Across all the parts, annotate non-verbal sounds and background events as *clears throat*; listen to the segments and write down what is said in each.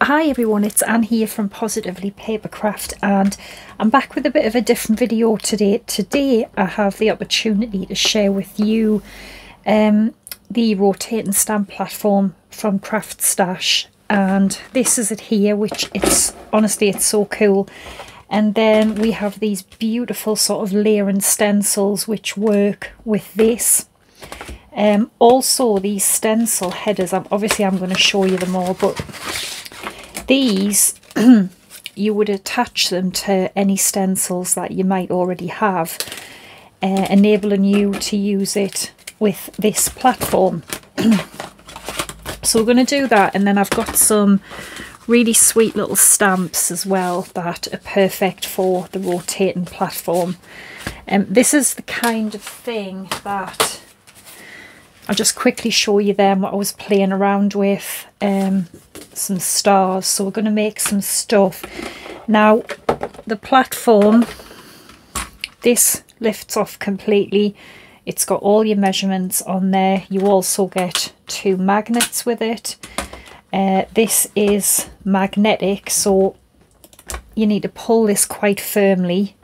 Hi everyone, it's Ann here from Positively Papercraft and I'm back with a bit of a different video today. Today I have the opportunity to share with you um, the rotating stamp platform from Craft Stash and this is it here which it's honestly it's so cool and then we have these beautiful sort of layering stencils which work with this um, also these stencil headers I'm, obviously I'm going to show you them all but these, *clears throat* you would attach them to any stencils that you might already have, uh, enabling you to use it with this platform. *clears throat* so we're going to do that and then I've got some really sweet little stamps as well that are perfect for the rotating platform. Um, this is the kind of thing that I'll just quickly show you them what I was playing around with. Um, some stars. So we're going to make some stuff. Now, the platform, this lifts off completely. It's got all your measurements on there. You also get two magnets with it. Uh, this is magnetic, so you need to pull this quite firmly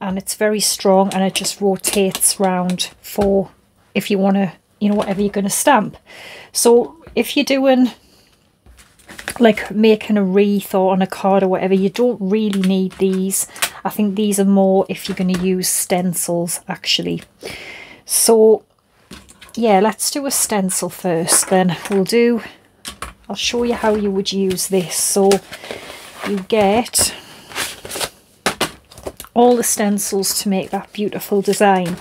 and it's very strong and it just rotates round for if you want to, you know, whatever you're going to stamp. So if you're doing like making a wreath or on a card or whatever, you don't really need these. I think these are more if you're going to use stencils actually. So yeah, let's do a stencil first then. We'll do, I'll show you how you would use this. So you get all the stencils to make that beautiful design.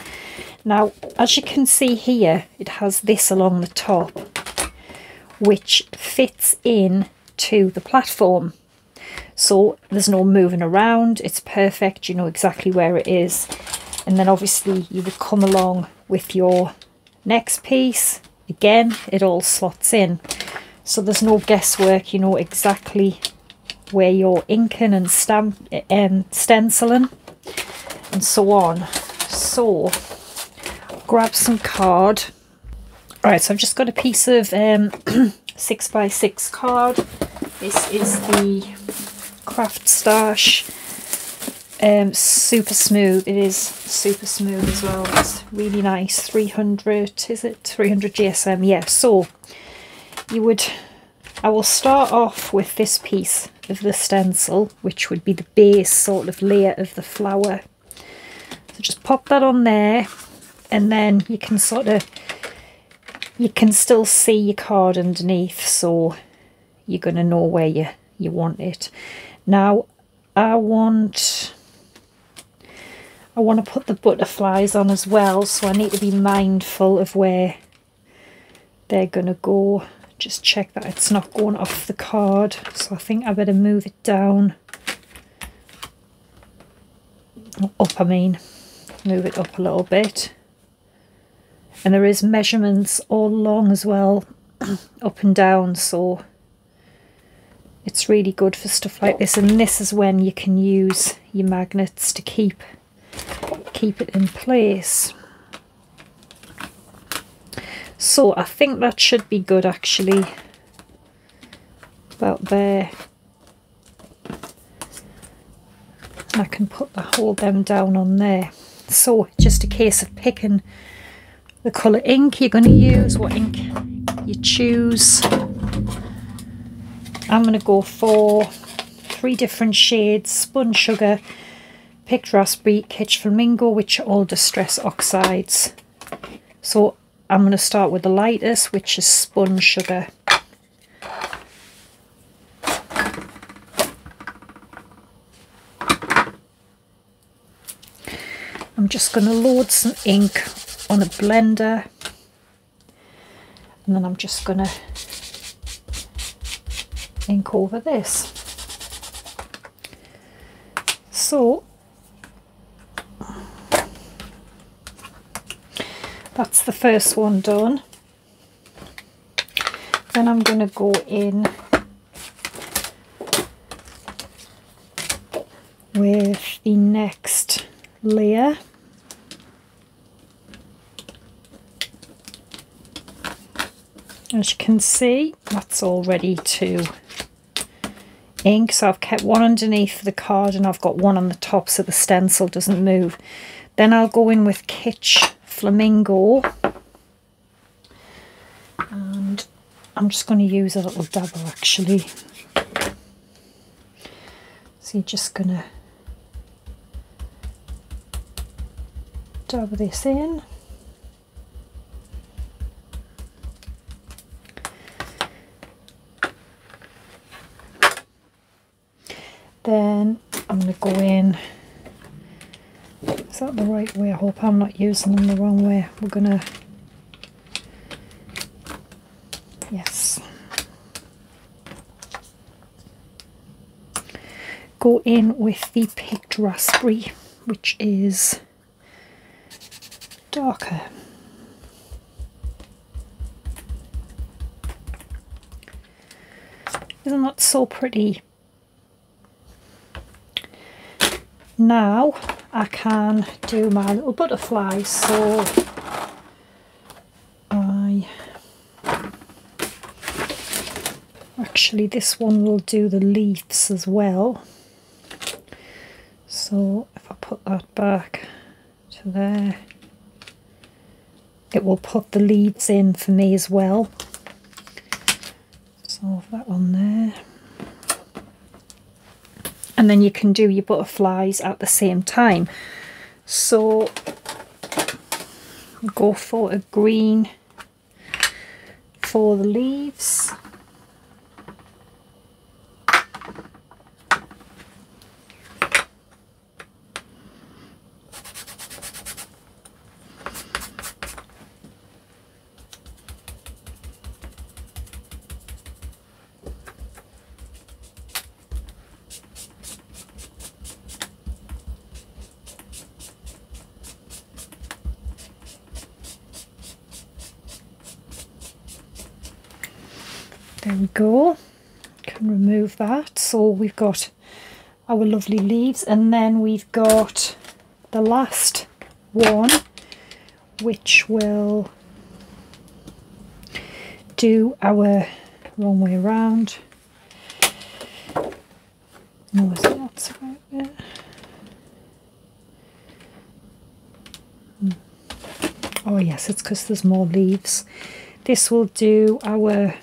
Now, as you can see here, it has this along the top, which fits in to the platform. So there's no moving around, it's perfect, you know exactly where it is. And then obviously you would come along with your next piece. Again, it all slots in. So there's no guesswork, you know exactly where you're inking and stamp um, stenciling and so on. So grab some card. Alright, so I've just got a piece of um, *clears throat* 6 by 6 card this is the Craft Stash um, super smooth. It is super smooth as well. It's really nice. 300, is it? 300 GSM, yeah. So you would, I will start off with this piece of the stencil, which would be the base sort of layer of the flower. So just pop that on there and then you can sort of, you can still see your card underneath. So you're going to know where you, you want it. Now, I want... I want to put the butterflies on as well, so I need to be mindful of where they're going to go. Just check that it's not going off the card. So I think I better move it down. Up, I mean. Move it up a little bit. And there is measurements all along as well, *clears throat* up and down, so it's really good for stuff like this. And this is when you can use your magnets to keep keep it in place. So I think that should be good actually. About there. And I can put the hold them down on there. So just a case of picking the colour ink you're going to use what ink you choose I'm going to go for three different shades, Spun Sugar, Picked Raspberry, Kitsch Flamingo, which are all Distress Oxides. So I'm going to start with the lightest, which is Spun Sugar. I'm just going to load some ink on a blender and then I'm just going to ink over this. So that's the first one done. Then I'm going to go in with the next layer. As you can see, that's all ready to ink. So I've kept one underneath the card and I've got one on the top so the stencil doesn't move. Then I'll go in with Kitsch Flamingo. And I'm just going to use a little dabber actually. So you're just going to dab this in. Then I'm going to go in. Is that the right way? I hope I'm not using them the wrong way. We're going to. Yes. Go in with the picked raspberry, which is darker. Isn't that so pretty? Now I can do my little butterflies. So I actually this one will do the leaves as well. So if I put that back to there, it will put the leaves in for me as well. So that one there and then you can do your butterflies at the same time. So go for a green for the leaves There we go. Can remove that. So we've got our lovely leaves and then we've got the last one which will do our wrong way around. No? Hmm. Oh yes, it's because there's more leaves. This will do our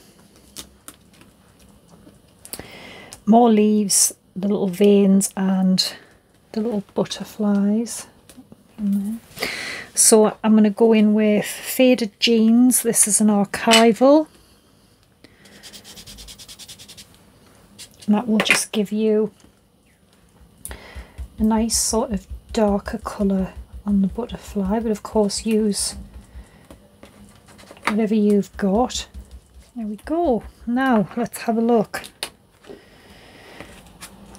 more leaves, the little veins and the little butterflies. So I'm going to go in with Faded Jeans. This is an archival. And that will just give you a nice sort of darker colour on the butterfly. But of course use whatever you've got. There we go. Now let's have a look.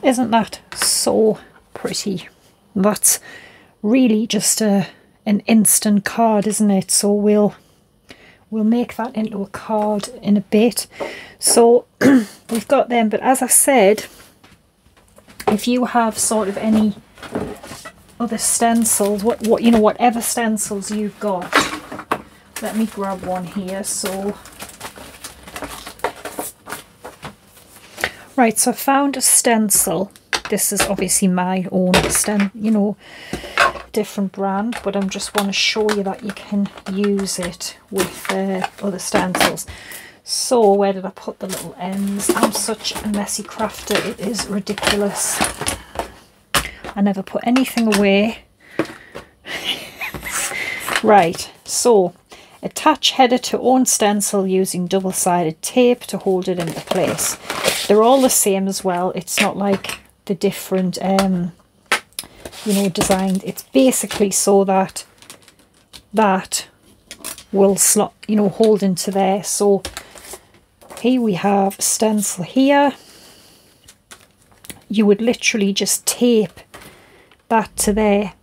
Isn't that so pretty? That's really just a an instant card, isn't it? So we'll we'll make that into a card in a bit. So *clears throat* we've got them, but as I said, if you have sort of any other stencils, what what you know, whatever stencils you've got, let me grab one here. So Right, so I found a stencil. This is obviously my own stencil, you know, different brand, but I am just want to show you that you can use it with uh, other stencils. So where did I put the little ends? I'm such a messy crafter, it is ridiculous. I never put anything away. *laughs* right, so attach header to own stencil using double-sided tape to hold it into place. They're all the same as well. It's not like the different, um, you know, designed. It's basically so that that will slot, you know, hold into there. So here we have stencil here. You would literally just tape that to there.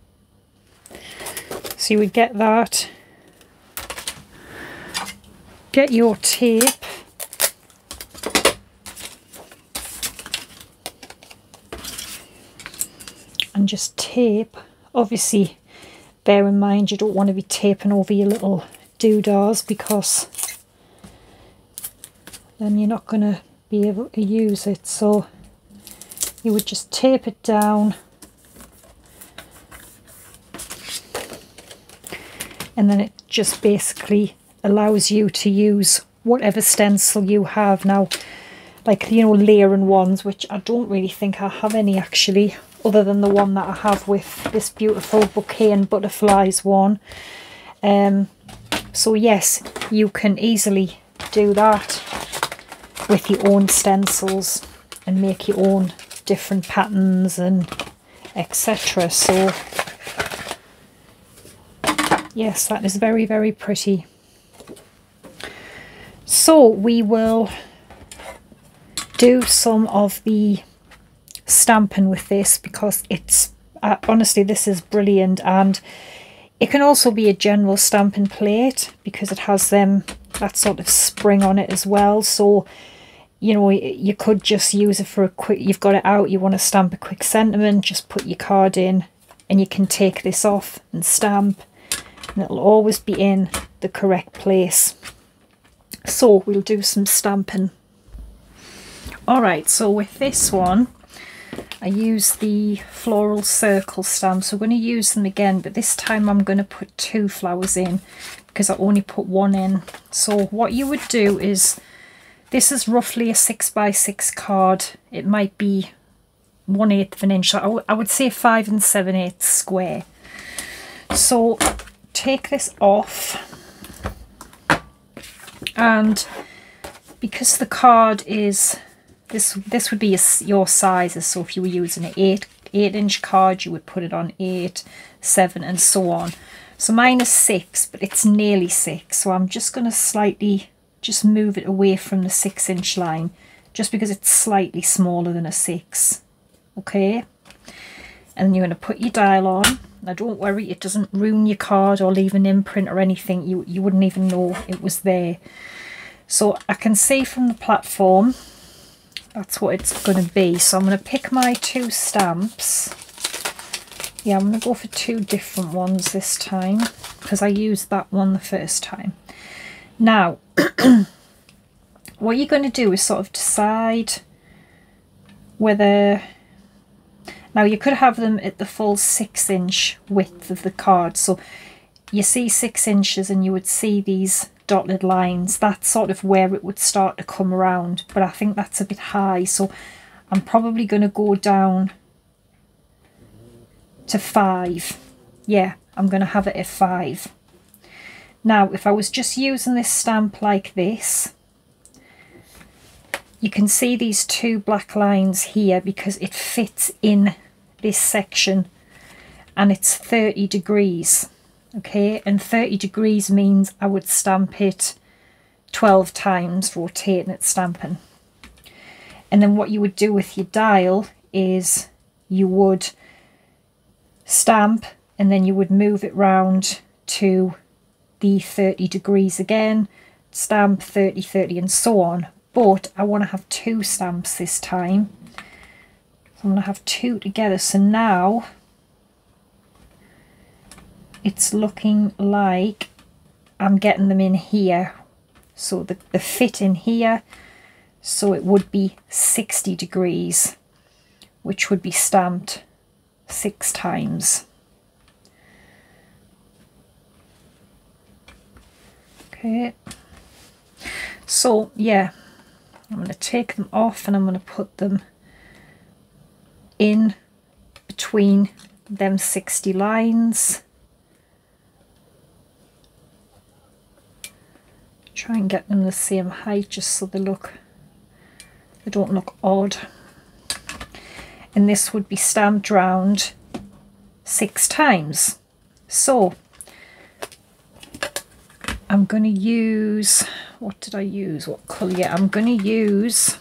So you would get that. Get your tape and just tape. Obviously, bear in mind you don't want to be taping over your little doodahs because then you're not going to be able to use it. So you would just tape it down and then it just basically allows you to use whatever stencil you have. Now like you know layering ones which I don't really think I have any actually other than the one that I have with this beautiful bouquet and butterflies one. Um, so yes you can easily do that with your own stencils and make your own different patterns and etc so yes that is very very pretty so we will do some of the stamping with this because it's uh, honestly this is brilliant. And it can also be a general stamping plate because it has them um, that sort of spring on it as well. So you know you could just use it for a quick you've got it out you want to stamp a quick sentiment just put your card in and you can take this off and stamp. And it'll always be in the correct place so we'll do some stamping alright so with this one I use the floral circle stamps. So I'm going to use them again, but this time I'm going to put two flowers in because I only put one in. So what you would do is, this is roughly a six by six card. It might be one eighth of an inch. I, I would say five and seven eighths square. So take this off and because the card is this this would be a, your sizes. So if you were using an 8, 8 inch card, you would put it on 8, 7 and so on. So mine is 6, but it's nearly 6. So I'm just going to slightly just move it away from the 6 inch line just because it's slightly smaller than a 6. Okay? And you're going to put your dial on. Now don't worry, it doesn't ruin your card or leave an imprint or anything. You, you wouldn't even know it was there. So I can see from the platform that's what it's going to be. So I'm going to pick my two stamps. Yeah, I'm going to go for two different ones this time because I used that one the first time. Now, *clears throat* what you're going to do is sort of decide whether... Now, you could have them at the full six inch width of the card. So you see six inches and you would see these dotted lines. That's sort of where it would start to come around but I think that's a bit high. So I'm probably going to go down to five. Yeah I'm going to have it at five. Now if I was just using this stamp like this you can see these two black lines here because it fits in this section and it's 30 degrees okay? And 30 degrees means I would stamp it 12 times rotating it stamping. And then what you would do with your dial is you would stamp and then you would move it round to the 30 degrees again stamp 30 30 and so on. But I want to have two stamps this time I'm going to have two together so now it's looking like I'm getting them in here. So the, the fit in here, so it would be 60 degrees, which would be stamped six times. Okay, so yeah, I'm going to take them off and I'm going to put them in between them 60 lines. Try and get them the same height just so they look, they don't look odd. And this would be stamped round six times. So I'm going to use, what did I use? What colour? Yeah, I'm going to use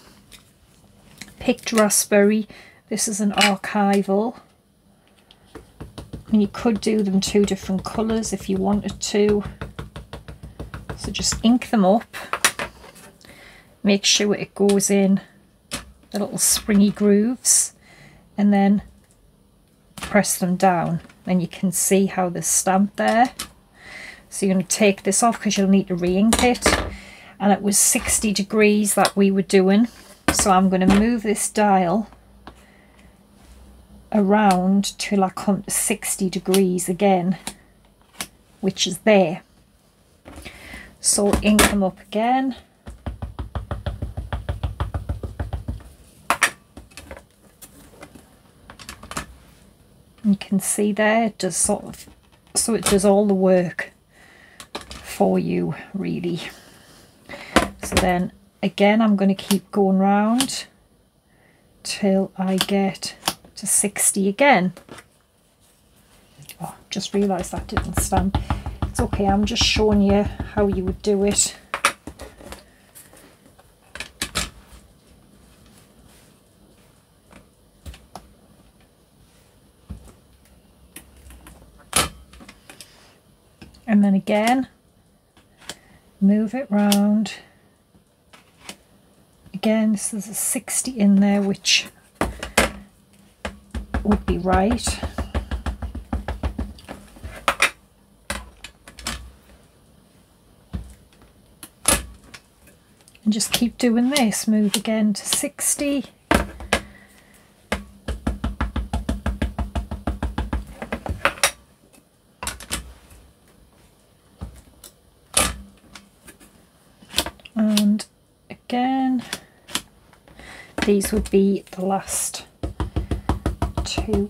Picked Raspberry. This is an archival. And you could do them two different colours if you wanted to. So just ink them up. Make sure it goes in the little springy grooves and then press them down and you can see how they're stamped there. So you're going to take this off because you'll need to re-ink it. And it was 60 degrees that we were doing. So I'm going to move this dial around till I come to 60 degrees again, which is there. So ink them up again. You can see there, it does sort of, so it does all the work for you really. So then again, I'm going to keep going round till I get to 60 again. Oh, just realised that didn't stand. It's okay, I'm just showing you how you would do it. And then again, move it round. Again, so there's a 60 in there, which would be right. And just keep doing this, move again to 60. And again, these would be the last two.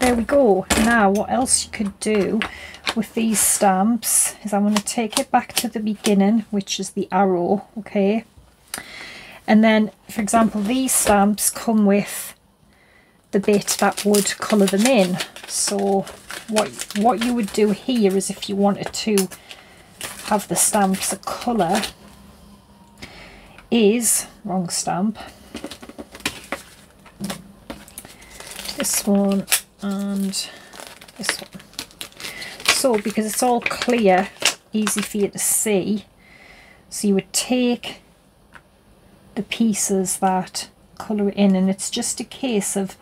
There we go. Now what else you could do with these stamps is I'm going to take it back to the beginning, which is the arrow, okay? And then, for example, these stamps come with the bit that would colour them in. So what, what you would do here is if you wanted to have the stamps a colour, is, wrong stamp, this one and this one. So because it's all clear, easy for you to see, so you would take the pieces that colour it in and it's just a case of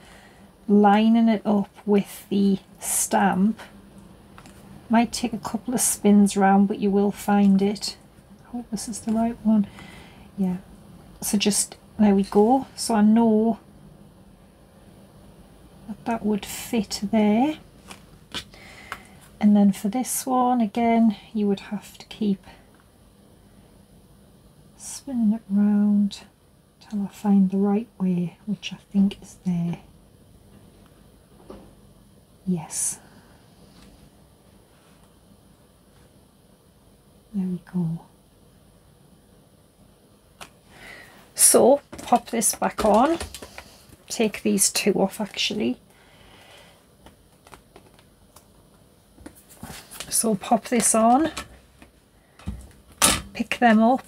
lining it up with the stamp. Might take a couple of spins around but you will find it. I hope this is the right one yeah. So just there we go. So I know that that would fit there. And then for this one again you would have to keep spinning it round till I find the right way which I think is there. Yes. There we go So pop this back on, take these two off actually. So pop this on, pick them up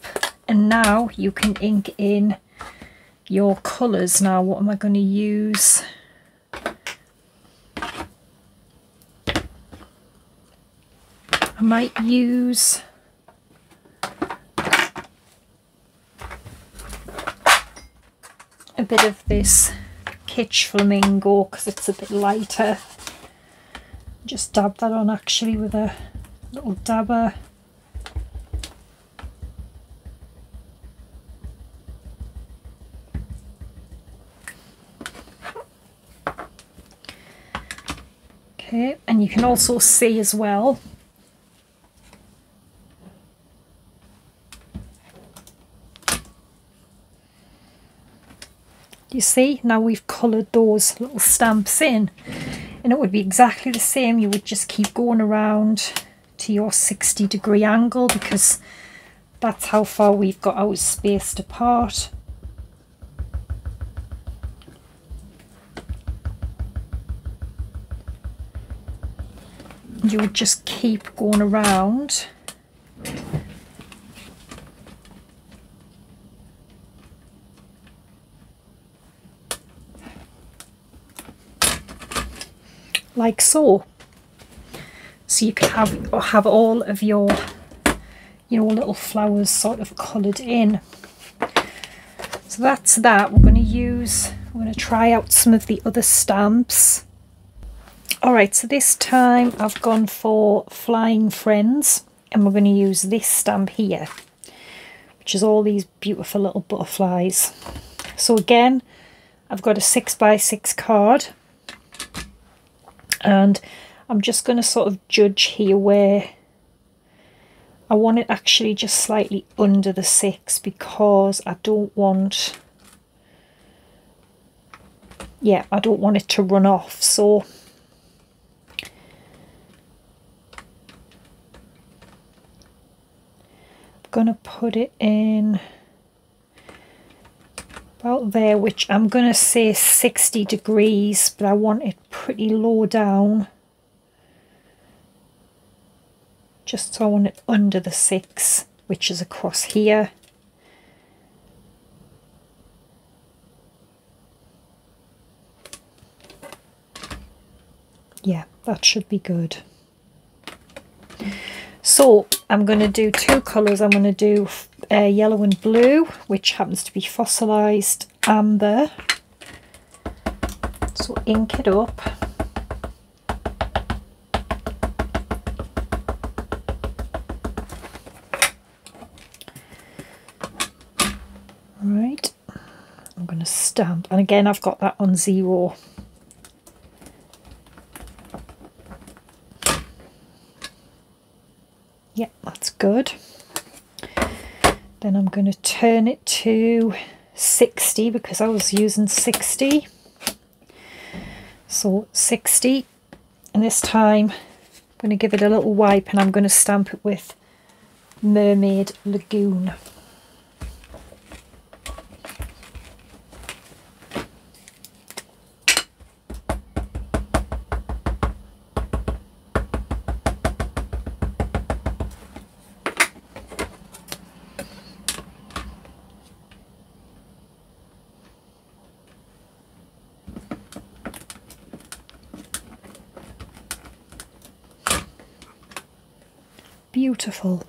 and now you can ink in your colours. Now what am I going to use? I might use a bit of this Kitsch Flamingo because it's a bit lighter. Just dab that on actually with a little dabber. Okay, and you can also see as well you see now we've coloured those little stamps in and it would be exactly the same. You would just keep going around to your 60 degree angle because that's how far we've got ours spaced apart you would just keep going around like so. So you can have have all of your you know little flowers sort of coloured in. So that's that. We're going to use, we're going to try out some of the other stamps. Alright, so this time I've gone for Flying Friends and we're going to use this stamp here, which is all these beautiful little butterflies. So again, I've got a 6 by 6 card and I'm just going to sort of judge here where I want it actually just slightly under the 6 because I don't want yeah I don't want it to run off. So I'm going to put it in about there which I'm going to say 60 degrees but I want it pretty low down. Just so I want it under the 6 which is across here. Yeah that should be good. So I'm going to do two colours. I'm going to do uh, yellow and blue, which happens to be fossilised amber. So ink it up. Right, I'm going to stamp, and again I've got that on zero. Yep, that's good. Then I'm going to turn it to 60 because I was using 60. So 60 and this time I'm going to give it a little wipe and I'm going to stamp it with Mermaid Lagoon. Beautiful.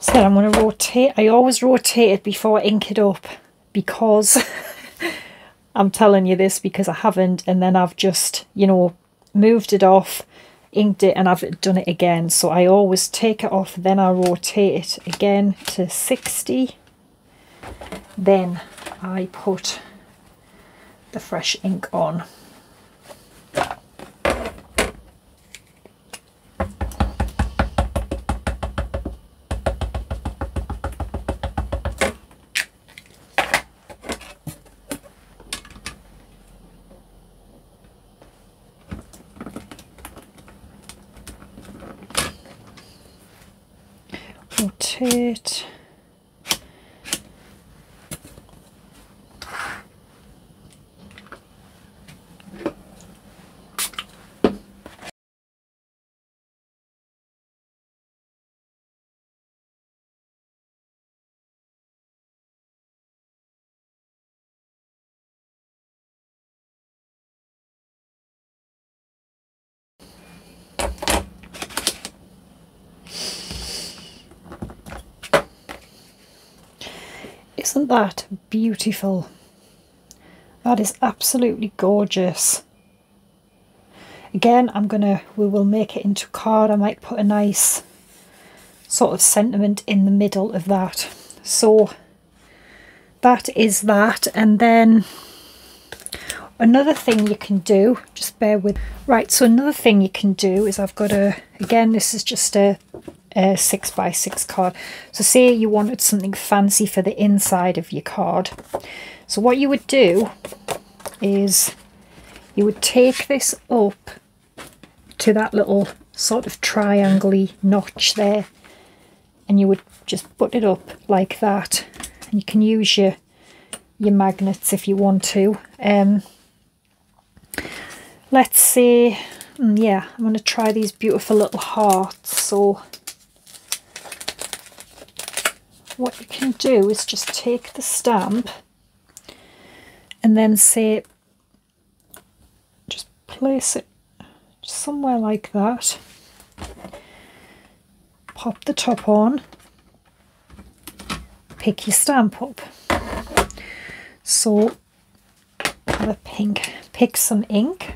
So I'm going to rotate. I always rotate it before I ink it up because *laughs* I'm telling you this because I haven't and then I've just, you know, moved it off, inked it and I've done it again. So I always take it off, then I rotate it again to 60. Then I put the fresh ink on. rotate Isn't that beautiful? That is absolutely gorgeous. Again, I'm gonna, we will make it into a card. I might put a nice sort of sentiment in the middle of that. So that is that. And then another thing you can do, just bear with, right, so another thing you can do is I've got a, again, this is just a a 6 by 6 card. So say you wanted something fancy for the inside of your card. So what you would do is you would take this up to that little sort of triangle notch there and you would just put it up like that and you can use your your magnets if you want to um let's say mm, yeah i'm going to try these beautiful little hearts so what you can do is just take the stamp and then say, just place it somewhere like that, pop the top on, pick your stamp up. So have a pink, pick some ink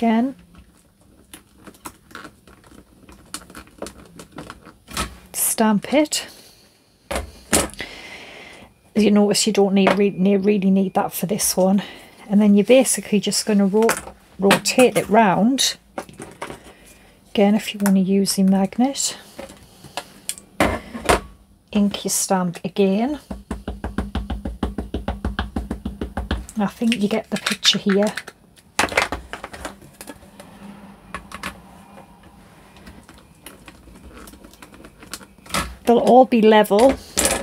again stamp it. You notice you don't need re really need that for this one. And then you're basically just going to ro rotate it round. Again if you want to use the magnet. Ink your stamp again. I think you get the picture here they'll all be level.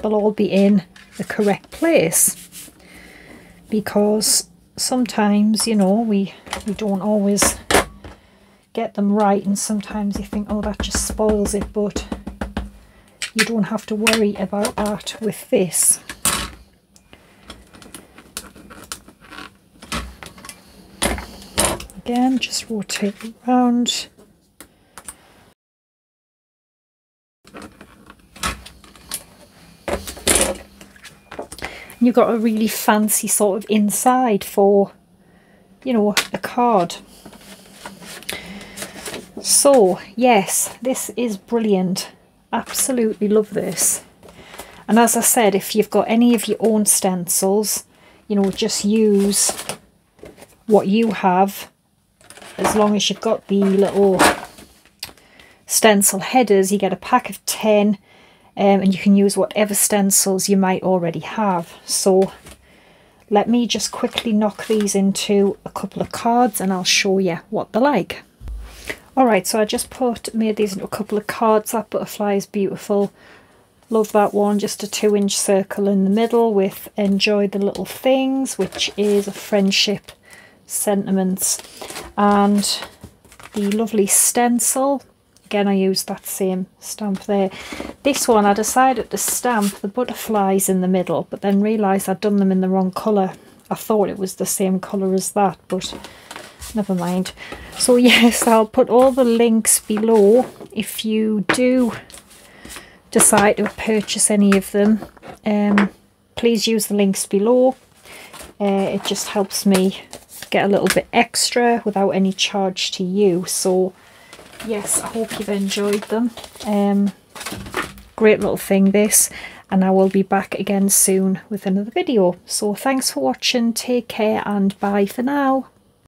They'll all be in the correct place. Because sometimes you know we we don't always get them right and sometimes you think oh that just spoils it but you don't have to worry about that with this. Again just rotate around you've got a really fancy sort of inside for, you know, a card. So, yes, this is brilliant. Absolutely love this. And as I said, if you've got any of your own stencils, you know, just use what you have as long as you've got the little stencil headers. You get a pack of 10 um, and you can use whatever stencils you might already have. So let me just quickly knock these into a couple of cards and I'll show you what they're like. Alright, so I just put made these into a couple of cards. That butterfly is beautiful. Love that one, just a two inch circle in the middle with enjoy the little things, which is a friendship sentiments. And the lovely stencil Again, I used that same stamp there. This one, I decided to stamp the butterflies in the middle, but then realised I'd done them in the wrong colour. I thought it was the same colour as that, but never mind. So *laughs* yes, I'll put all the links below if you do decide to purchase any of them. Um, please use the links below. Uh, it just helps me get a little bit extra without any charge to you. So yes, I hope you've enjoyed them. Um, great little thing this and I will be back again soon with another video. So thanks for watching, take care and bye for now.